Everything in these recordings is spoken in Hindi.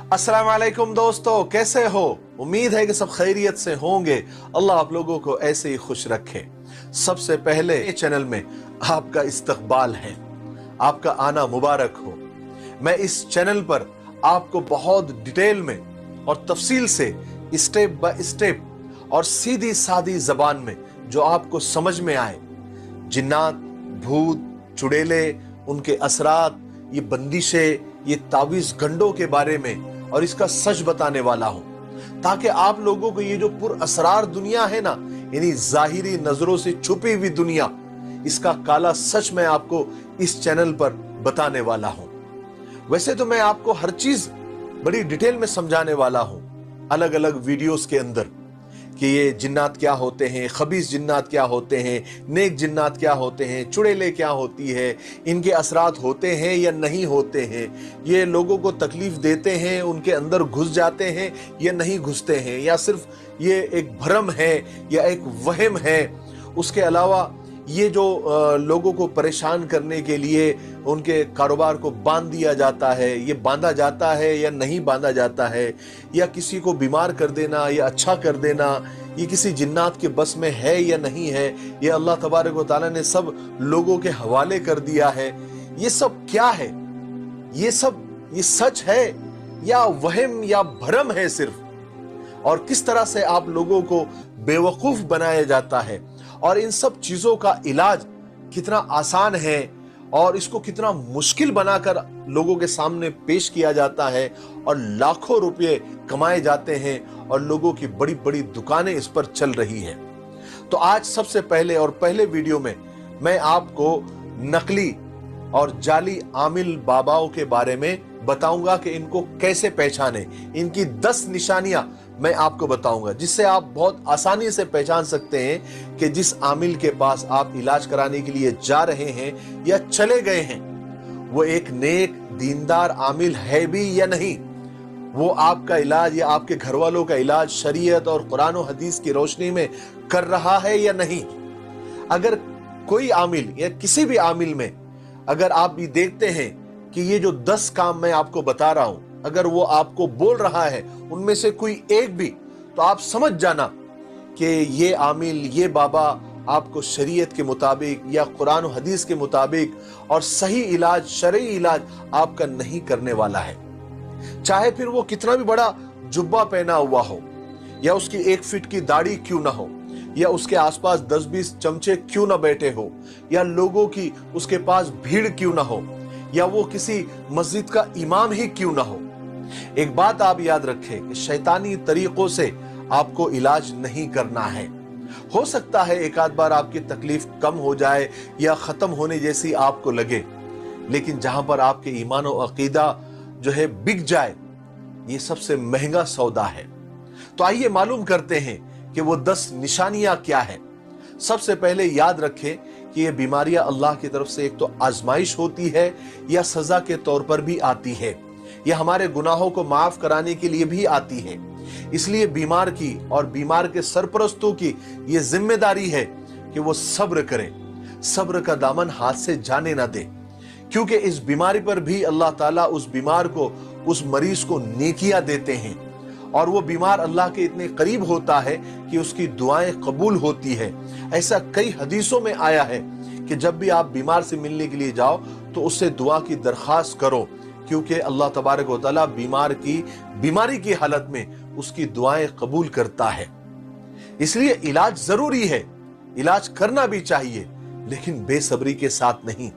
अस्सलाम वालेकुम दोस्तों, कैसे हो? उम्मीद है कि सब खैरियत से होंगे। अल्लाह आप लोगों को ऐसे ही खुश रखे। सबसे पहले चैनल में आपका इस्तकबाल है, आपका आना मुबारक हो। मैं इस चैनल पर आपको बहुत डिटेल में और तफसील से स्टेप बाय स्टेप और सीधी सादी जबान में जो आपको समझ में आए, जिन्नात, भूत, चुड़ेले, उनके असरात ये बंदिशें ये तावीज गंडों के बारे में और इसका सच बताने वाला हूँ। ताकि आप लोगों को ये जो पुर असरार दुनिया है ना, यानी जाहिरी नज़रों से छुपी हुई दुनिया, इसका काला सच मैं आपको इस चैनल पर बताने वाला हूँ। वैसे तो मैं आपको हर चीज़ बड़ी डिटेल में समझाने वाला हूँ अलग अलग वीडियोस के अंदर। कि ये जिन्नात क्या होते हैं, खबीस जिन्नात क्या होते हैं, नेक जिन्नात क्या होते हैं, चुड़ेले क्या होती है, इनके असरात होते हैं या नहीं होते हैं? ये लोगों को तकलीफ़ देते हैं, उनके अंदर घुस जाते हैं या नहीं घुसते हैं? या सिर्फ़ ये एक भ्रम है या एक वहम है? उसके अलावा ये जो लोगों को परेशान करने के लिए उनके कारोबार को बाँध दिया जाता है, ये बांधा जाता है या नहीं बांधा जाता है? या किसी को बीमार कर देना, या अच्छा कर देना, ये किसी जिन्नात के बस में है या नहीं है? ये अल्लाह तबारक वाली ने सब लोगों के हवाले कर दिया है। ये सब क्या है? ये सब, ये सच है या वहम या भरम है सिर्फ़? और किस तरह से आप लोगों को बेवकूफ़ बनाया जाता है? और इन सब चीज़ों का इलाज कितना आसान है और इसको कितना मुश्किल बनाकर लोगों के सामने पेश किया जाता है और लाखों रुपए कमाए जाते हैं और लोगों की बड़ी बड़ी दुकानें इस पर चल रही हैं। तो आज सबसे पहले और पहले वीडियो में मैं आपको नकली और जाली आमिल बाबाओं के बारे में बताऊँगा कि इनको कैसे पहचाने। इनकी दस निशानियाँ मैं आपको बताऊँगा, जिससे आप बहुत आसानी से पहचान सकते हैं कि जिस आमिल के पास आप इलाज कराने के लिए जा रहे हैं या चले गए हैं, वो एक नेक, दीनदार आमिल है भी या नहीं। वो आपका इलाज या आपके घर वालों का इलाज शरीयत और कुरान हदीस की रोशनी में कर रहा है या नहीं। अगर कोई आमिल या किसी भी आमिल में, अगर आप भी देखते हैं कि ये जो दस काम मैं आपको बता रहा हूँ अगर वो आपको बोल रहा है, उनमें से कोई एक भी तो आप समझ जाना कि ये आमिल, ये बाबा आपको शरीयत के मुताबिक या कुरान हदीस के मुताबिक और सही इलाज, शरई इलाज आपका नहीं करने वाला है। चाहे फिर वो कितना भी बड़ा जुब्बा पहना हुआ हो, या उसकी एक फिट की दाढ़ी क्यों ना हो, या उसके आसपास दस बीस चमचे क्यों ना बैठे हो, या लोगों की उसके पास भीड़ क्यों ना हो, या वो किसी मस्जिद का इमाम ही क्यों ना हो एक बात आप याद रखें कि शैतानी तरीकों से आपको इलाज नहीं करना है। हो सकता है एक आध बार आपकी तकलीफ़ कम हो जाए या खत्म होने जैसी आपको लगे, लेकिन जहाँ पर आपके ईमान और अकीदा जो है बिक जाए, ये सबसे महँगा सौदा है। तो आइए मालूम करते हैं कि वो दस निशानियाँ क्या है। सबसे पहले याद रखें कि ये बीमारियाँ अल्लाह की तरफ़ से एक तो आजमाइश होती है या सजा के तौर पर भी आती है। यह हमारे गुनाहों को माफ़ कराने के लिए भी आती है। इसलिए बीमार की और बीमार के सरपरस्तों की यह ज़िम्मेदारी है कि वो सब्र करें। सब्र का दामन हाथ से जाने ना दे। क्योंकि इस बीमारी पर भी अल्लाह ताला उस बीमार को, उस मरीज़ को नेकिया देते हैं। और वो बीमार अल्लाह के इतने करीब होता है कि उसकी दुआएँ कबूल होती है। ऐसा कई हदीसों में आया है कि जब भी आप बीमार से मिलने के लिए जाओ तो उससे दुआ की दरखास्त करो। क्योंकि अल्लाह तबारक वाली बीमार की, बीमारी की हालत में उसकी दुआएँ कबूल करता है। इसलिए इलाज ज़रूरी है। इलाज करना भी चाहिए, लेकिन बेसब्री के साथ नहीं,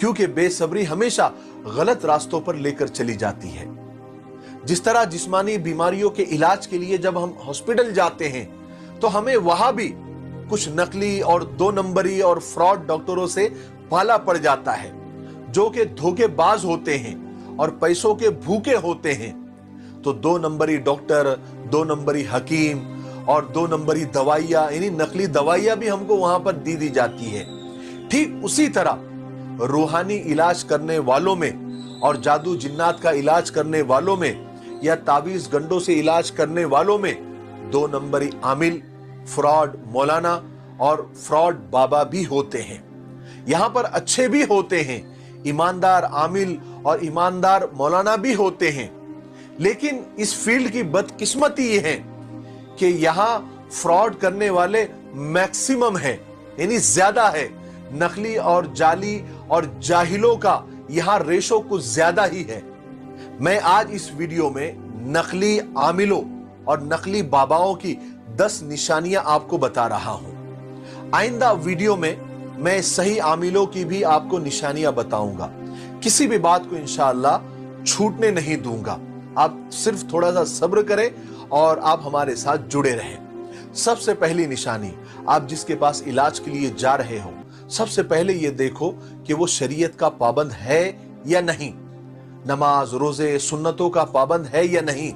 क्योंकि बेसब्री हमेशा गलत रास्तों पर लेकर चली जाती है। जिस तरह जिस्मानी बीमारियों के इलाज के लिए जब हम हॉस्पिटल जाते हैं तो हमें वहाँ भी कुछ नकली और दो नंबरी और फ्रॉड डॉक्टरों से पाला पड़ जाता है, जो कि धोखेबाज होते हैं। और पैसों के भूखे होते हैं तो दो नंबरी डॉक्टर, दो नंबरी हकीम और दो नंबरी दवाइयाँ, यानी नकली दवाइयाँ भी हमको वहाँ पर दी दी जाती है। ठीक उसी तरह रूहानी इलाज करने वालों में और जादू जिन्नात का इलाज करने वालों में या ताबीज गंडों से इलाज करने वालों में दो नंबरी आमिल, फ्रॉड मौलाना और फ्रॉड बाबा भी होते हैं। यहाँ पर अच्छे भी होते हैं ईमानदार आमिल और ईमानदार मौलाना भी होते हैं। लेकिन इस फ़ील्ड की बदकिस्मती ये है कि यहाँ फ्रॉड करने वाले मैक्सिमम है, यानी ज़्यादा है। नकली और जाली और जाहिलों का यहाँ रेशो कुछ ज़्यादा ही है। मैं आज इस वीडियो में नकली आमिलों और नकली बाबाओं की दस निशानियाँ आपको बता रहा हूँ। आइंदा वीडियो में मैं सही आमिलों की भी आपको निशानियाँ बताऊँगा। किसी भी बात को इंशाला छूटने नहीं दूँगा। आप सिर्फ़ थोड़ा सा सब्र करें और आप हमारे साथ जुड़े रहें। सबसे पहली निशानी, आप जिसके पास इलाज के लिए जा रहे हो, सबसे पहले ये देखो कि वो शरीयत का पाबंद है या नहीं। नमाज़, रोज़े, सुन्नतों का पाबंद है या नहीं।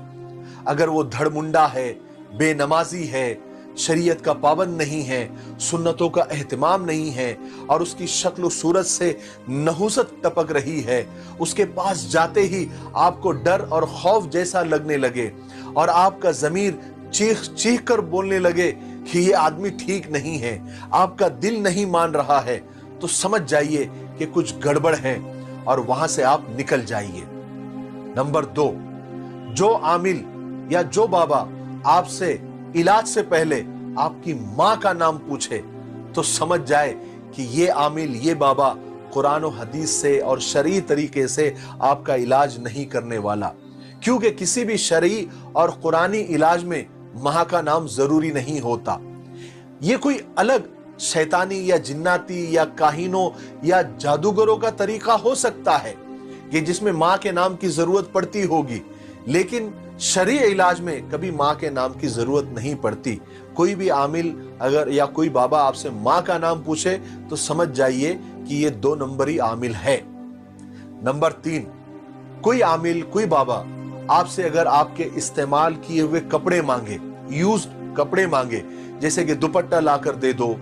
अगर वो धड़मुंडा है, बेनमाजी है शरीयत का पाबंद नहीं है, सुन्नतों का एहतमाम नहीं है, और उसकी शक्ल सूरत से नहुसत टपक रही है। उसके पास जाते ही आपको डर और खौफ जैसा लगने लगे, और आपका जमीर चीख चीख कर बोलने लगे कि ये आदमी ठीक नहीं है, आपका दिल नहीं मान रहा है। तो समझ जाइए कि कुछ गड़बड़ है, और वहाँ से आप निकल जाइए। नंबर दो, जो आमिल या जो बाबा आपसे इलाज से पहले आपकी माँ का नाम पूछे तो समझ जाए कि ये आमिल, ये बाबा कुरान हदीस से और शरी तरीके से आपका इलाज नहीं करने वाला। क्योंकि किसी भी शरी और कुरानी इलाज में माँ का नाम ज़रूरी नहीं होता। ये कोई अलग शैतानी या जिन्नाती या काहिनों या जादूगरों का तरीका हो सकता है कि जिसमें माँ के नाम की ज़रूरत पड़ती होगी। लेकिन शरीय इलाज में कभी माँ के नाम की ज़रूरत नहीं पड़ती। कोई भी आमिल अगर या कोई बाबा आपसे माँ का नाम पूछे तो समझ जाइए कि ये दो नंबरी आमिल है। नंबर तीन, कोई आमिल, कोई बाबा आपसे अगर आपके इस्तेमाल किए हुए कपड़े मांगे यूज़ कपड़े मांगे, जैसे कि दुपट्टा लाकर दे दो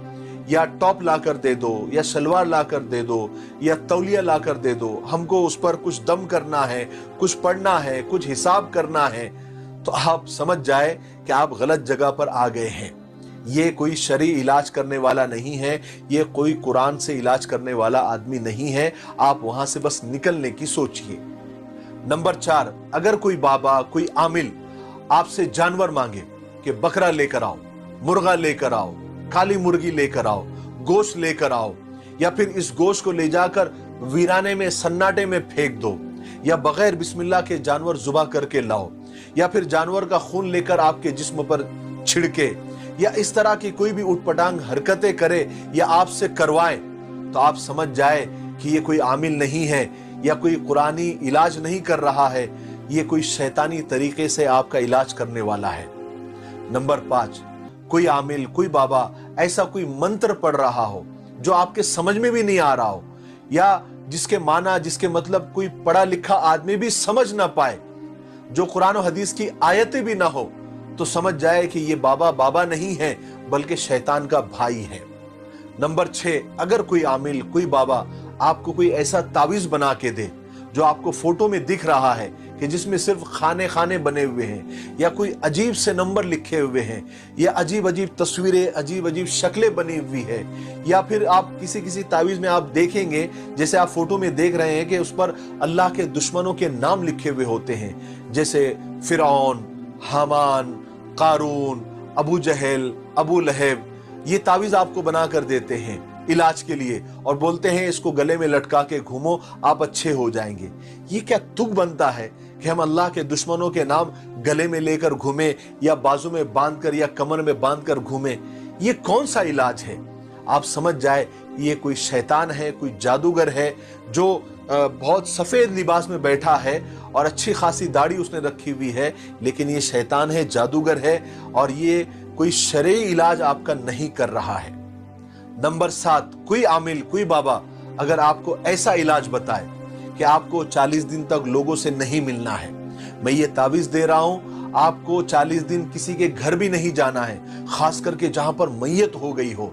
या टॉप ला कर दे दो, या शलवार ला कर दे दो, या तौलिया ला कर दे दो, हमको उस पर कुछ दम करना है, कुछ पढ़ना है, कुछ हिसाब करना है तो आप समझ जाए कि आप गलत जगह पर आ गए हैं। ये कोई शरी इलाज करने वाला नहीं है, ये कोई कुरान से इलाज करने वाला आदमी नहीं है, आप वहाँ से बस निकलने की सोचिए। नंबर चार, अगर कोई बाबा, कोई आमिल आपसे जानवर मांगे कि बकरा लेकर आओ, मुर्गा लेकर आओ काली मुर्गी लेकर आओ, गोश्त लेकर आओ, या फिर इस गोश्त को ले जाकर वीराने में, सन्नाटे में फेंक दो, या बगैर बिस्मिल्लाह के जानवर जुबा करके लाओ, या फिर जानवर का खून लेकर आपके जिस्म पर छिड़के, या इस तरह की कोई भी उठपटांग हरकतें करे, या आपसे करवाए तो आप समझ जाए कि ये कोई आमिल नहीं है, या कोई कुरानी इलाज नहीं कर रहा है, ये कोई शैतानी तरीके से आपका इलाज करने वाला है। नंबर पाँच, कोई आमिल, कोई बाबा ऐसा कोई मंत्र पढ़ रहा हो जो आपके समझ में भी नहीं आ रहा हो, या जिसके माना, जिसके मतलब कोई पढ़ा लिखा आदमी भी समझ ना पाए, जो कुरान और हदीस की आयतें भी ना हो तो समझ जाए कि ये बाबा बाबा नहीं है, बल्कि शैतान का भाई है। नंबर छह, अगर कोई आमिल, कोई बाबा आपको कोई ऐसा तावीज बना के दे, जो आपको फ़ोटो में दिख रहा है कि जिसमें सिर्फ़ खाने खाने बने हुए हैं, या कोई अजीब से नंबर लिखे हुए हैं, या अजीब अजीब तस्वीरें, अजीब अजीब शक्लें बनी हुई है, या फिर आप किसी किसी तावीज में आप देखेंगे, जैसे आप फ़ोटो में देख रहे हैं कि उस पर अल्लाह के दुश्मनों के नाम लिखे हुए होते हैं, जैसे फिरौन, हमान, कारून, अबू जहल, अबू लहब, ये तावीज आपको बना कर देते हैं इलाज के लिए, और बोलते हैं इसको गले में लटका के घूमो, आप अच्छे हो जाएँगे। ये क्या तुक बनता है? कि हम अल्लाह के दुश्मनों के नाम गले में लेकर घूमे या बाजू में बाँध कर या कमर में बाँध कर घूमे, ये कौन सा इलाज है? आप समझ जाए ये कोई शैतान है, कोई जादूगर है जो बहुत सफ़ेद लिबास में बैठा है और अच्छी खासी दाढ़ी उसने रखी हुई है, लेकिन ये शैतान है, जादूगर है और ये कोई शरे इलाज आपका नहीं कर रहा है। नंबर सात, कोई आमिल, कोई बाबा अगर आपको ऐसा इलाज बताए कि आपको 40 दिन तक लोगों से नहीं मिलना है। मैं ये तावीज दे रहा हूँ, आपको 40 दिन किसी के घर भी नहीं जाना है, खास करके जहाँ पर मैयत हो गई हो,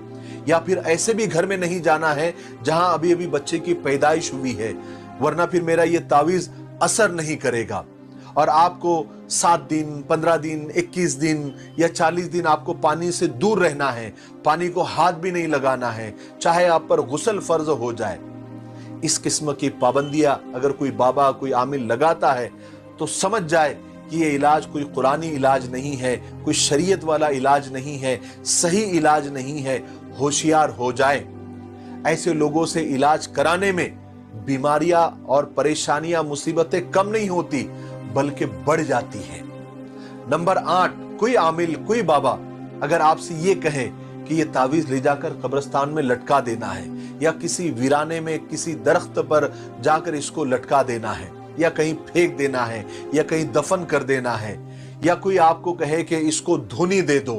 या फिर ऐसे भी घर में नहीं जाना है जहाँ अभी अभी बच्चे की पैदाइश हुई है, वरना फिर मेरा ये तावीज असर नहीं करेगा। और आपको सात दिन, पंद्रह दिन, इक्कीस दिन या चालीस दिन आपको पानी से दूर रहना है, पानी को हाथ भी नहीं लगाना है, चाहे आप पर गुसल फ़र्ज़ हो जाए। इस किस्म की पाबंदियाँ अगर कोई बाबा, कोई आमिल लगाता है तो समझ जाए कि ये इलाज कोई कुरानी इलाज नहीं है, कोई शरीयत वाला इलाज नहीं है, सही इलाज नहीं है, होशियार हो जाए। ऐसे लोगों से इलाज कराने में बीमारियाँ और परेशानियाँ, मुसीबतें कम नहीं होती, बल्कि बढ़ जाती हैं। नंबर आठ, कोई आमिल, कोई बाबा, अगर आपसे ये कहे कि ये तावीज ले जाकर कब्रस्तान में लटका देना है, या किसी वीराने में किसी दरख्त पर जाकर इसको लटका देना है, या कहीं फेंक देना है, या कहीं दफन कर देना है, या कोई आपको कहे कि इसको धोनी दे दो,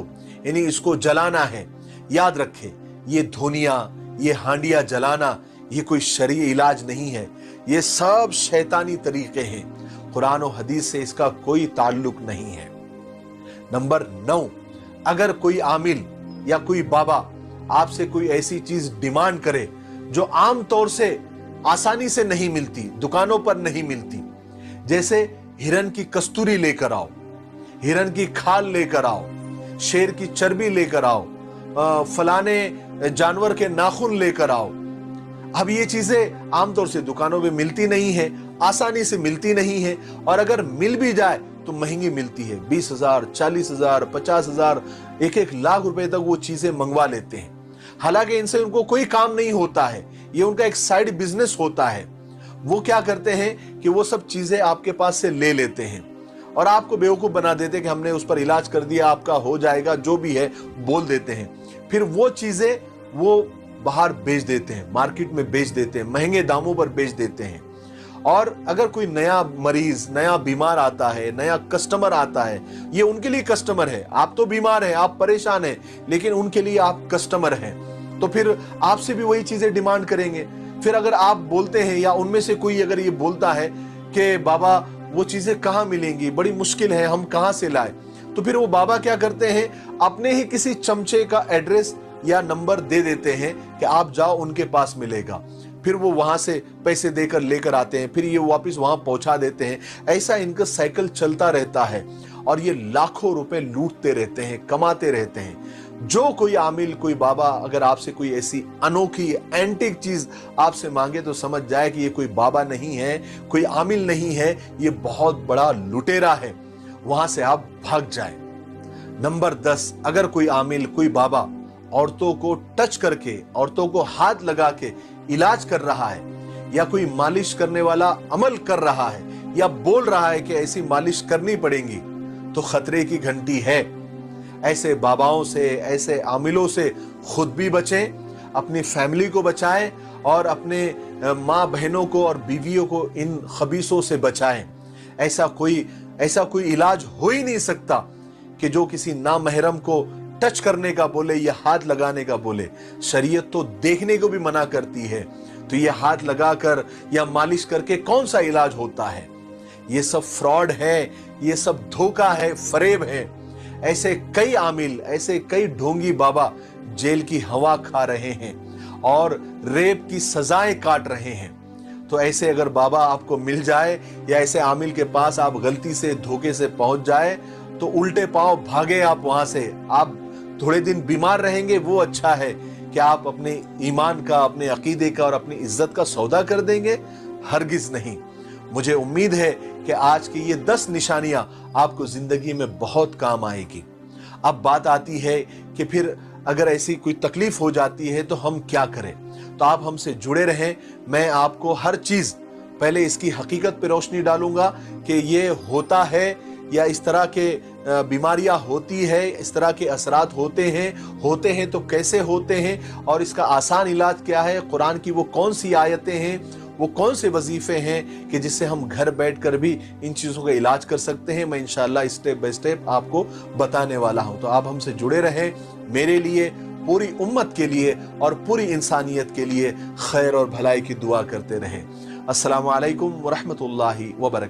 यानी इसको जलाना है। याद रखे, ये धोनिया, ये हांडिया जलाना, ये कोई शरीय इलाज नहीं है, ये सब शैतानी तरीके हैं। कुरान और हदीस से इसका कोई ताल्लुक नहीं है। नंबर नौ, अगर कोई आमिल या कोई बाबा आपसे कोई ऐसी चीज़ डिमांड करे जो आम तौर से आसानी से नहीं मिलती, दुकानों पर नहीं मिलती। जैसे हिरन की कस्तूरी लेकर आओ, हिरन की खाल लेकर आओ, शेर की चर्बी लेकर आओ फलाने जानवर के नाखून लेकर आओ। अब ये चीज़ें आमतौर से दुकानों में मिलती नहीं है, आसानी से मिलती नहीं है, और अगर मिल भी जाए तो महँगी मिलती है। बीस हज़ार, चालीस हज़ार, पचास हज़ार एक एक लाख रुपए तक वो चीज़ें मंगवा लेते हैं। हालाँकि इनसे उनको कोई काम नहीं होता है। ये उनका एक साइड बिज़नेस होता है। वो क्या करते हैं कि वो सब चीज़ें आपके पास से ले लेते हैं और आपको बेवकूफ़ बना देते हैं कि हमने उस पर इलाज कर दिया, आपका हो जाएगा, जो भी है, बोल देते हैं। फिर वो चीज़ें वो बाहर बेच देते हैं, मार्केट में बेच देते हैं, महँगे दामों पर बेच देते हैं। और अगर कोई नया मरीज़, नया बीमार आता है, नया कस्टमर आता है, ये उनके लिए कस्टमर है। आप तो बीमार हैं, आप परेशान हैं, लेकिन उनके लिए आप कस्टमर हैं। तो फिर आपसे भी वही चीज़ें डिमांड करेंगे। फिर अगर आप बोलते हैं या उनमें से कोई अगर ये बोलता है कि, बाबा, वो चीज़ें कहाँ मिलेंगी? बड़ी मुश्किल है, हम कहाँ से लाए? तो फिर वो बाबा क्या करते हैं, अपने ही किसी चमचे का एड्रेस या नंबर दे देते हैं कि आप जाओ उनके पास मिलेगा। फिर वो वहाँ से पैसे देकर लेकर आते हैं, फिर ये वापस वहाँ पहुँचा देते हैं। ऐसा इनका साइकिल चलता रहता है और ये लाखों रुपए लूटते रहते हैं, कमाते रहते हैं। जो कोई आमिल, कोई बाबा अगर आपसे कोई ऐसी अनोखी एंटिक चीज़ आपसे मांगे तो समझ जाए कि ये कोई बाबा नहीं है, कोई आमिल नहीं है, ये बहुत बड़ा लुटेरा है। वहाँ से आप भाग जाए। नंबर दस, अगर कोई आमिल, कोई बाबा औरतों को टच करके, औरतों को हाथ लगा के इलाज कर रहा है, या कोई मालिश करने वाला अमल कर रहा है, या बोल रहा है कि ऐसी मालिश करनी पड़ेगी तो खतरे की घंटी है। ऐसे बाबाओं से, ऐसे आमिलों से खुद भी बचें, अपनी फैमिली को बचाएँ, और अपने माँ बहनों को और बीवियों को इन खबीसों से बचाएँ। ऐसा कोई ऐसा कोई इलाज हो ही नहीं सकता कि जो किसी नामहरम को टच करने का बोले या हाथ लगाने का बोले, शरीयत तो देखने को भी मना करती है। तो ये हाथ लगाकर या मालिश करके कौन सा इलाज होता है? ये सब फ्रॉड है, ये सब धोखा है, फरेब है। ऐसे कई आमिल, ऐसे कई ढोंगी बाबा जेल की हवा खा रहे हैं और रेप की सजाएँ काट रहे हैं। तो ऐसे अगर बाबा आपको मिल जाए या ऐसे आमिल के पास आप गलती से, धोखे से पहुँच जाए तो उल्टे पाँव भागे आप वहाँ से। आप थोड़े दिन बीमार रहेंगे, वो अच्छा है कि आप अपने ईमान का, अपने अकीदे का और अपनी इज़्ज़त का सौदा कर देंगे। हरगिज नहीं। मुझे उम्मीद है कि आज की ये दस निशानियाँ आपको ज़िंदगी में बहुत काम आएगी। अब बात आती है कि फिर अगर ऐसी कोई तकलीफ़ हो जाती है तो हम क्या करें? तो आप हमसे जुड़े रहें। मैं आपको हर चीज़, पहले इसकी हकीकत पे रोशनी डालूँगा कि ये होता है या इस तरह के बीमारियाँ होती है, इस तरह के असरात होते हैं होते हैं तो कैसे होते हैं और इसका आसान इलाज क्या है? कुरान की वो कौन सी आयतें हैं? वो कौन से वजीफे हैं कि जिससे हम घर बैठकर भी इन चीज़ों का इलाज कर सकते हैं? मैं इंशाल्लाह स्टेप बाय स्टेप आपको बताने वाला हूँ। तो आप हमसे जुड़े रहें मेरे लिए, पूरी उम्मत के लिए और पूरी इंसानियत के लिए खैर और भलाई की दुआ करते रहें। अस्सलाम वालेकुम वरहमतुल्लाहि वबरकातुहू